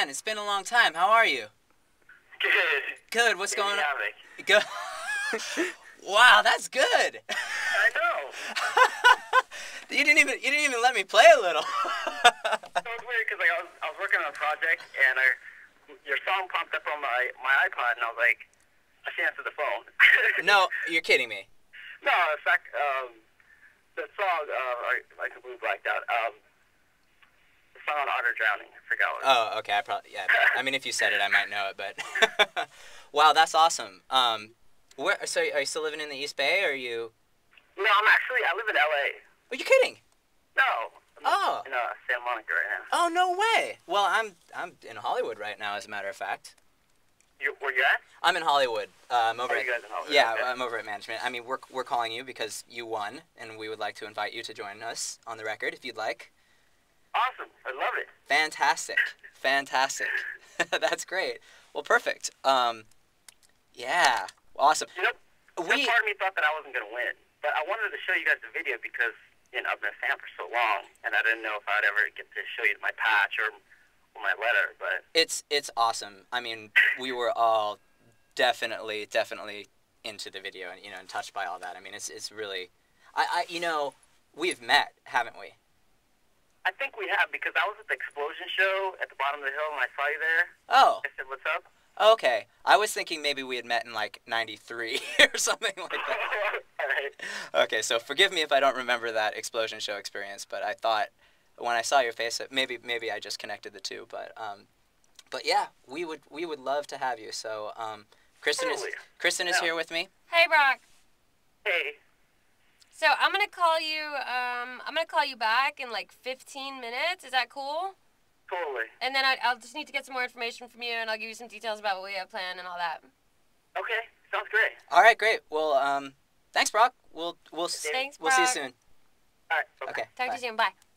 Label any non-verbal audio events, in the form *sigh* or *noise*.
man, it's been a long time. How are you? Good. Good. What's going on? Good. *laughs* wow, that's good. I know. *laughs* you didn't even you didn't even let me play a little. So it's weird because like I was, I was working on a project and I, your song popped up on my, my iPod and I was like, I should answer the phone. *laughs* no, you're kidding me. no, in fact, um, the song, uh, I, I completely blacked out. Um, Otter Drowning. I forgot what. Oh, okay. I probably yeah. I mean, if you said it, I might know it. But *laughs* wow, that's awesome. Um, where? So are you still living in the East Bay? Or are you? No, I'm actually I live in L.A. Are you kidding? No. I'm Oh. In uh, Santa Monica right now. Oh no way. Well, I'm I'm in Hollywood right now, as a matter of fact. You, where you at? I'm in Hollywood. Uh, I'm over Oh, at you guys in Hollywood, yeah, okay. I'm over at management. I mean, we're we're calling you because you won, and we would like to invite you to join us on the record if you'd like. Awesome. I love it. Fantastic, fantastic. *laughs* That's great. Well, perfect. Um, yeah, awesome. You know, We part of me thought that I wasn't gonna win, but I wanted to show you guys the video because you know I've been a fan for so long, and I didn't know if I'd ever get to show you my patch or, or my letter. But it's it's awesome. I mean, we were all definitely definitely into the video and you know and touched by all that. I mean, it's it's really, I I you know we've met, haven't we? I think we have because I was at the explosion show at the bottom of the hill and I saw you there. Oh, I said, "What's up?" okay. I was thinking maybe we had met in like '93 *laughs* or something like that. *laughs* All right. Okay, so forgive me if I don't remember that explosion show experience, but I thought when I saw your face, maybe maybe I just connected the two. But um, but yeah, we would we would love to have you. So um, Kristen is Totally. Kristen is Yeah. here with me. Hey, Brock. Hey. So I'm gonna call you. Um, I'm gonna call you back in like 15 minutes. Is that cool? Totally. And then I, I'll just need to get some more information from you, and I'll give you some details about what we have planned and all that. Okay. Sounds great. All right, great. Well, um, thanks, Brock. We'll we'll s- Thanks, we'll see you soon. All right. Bye-bye. Okay. Talk bye. to you soon. Bye.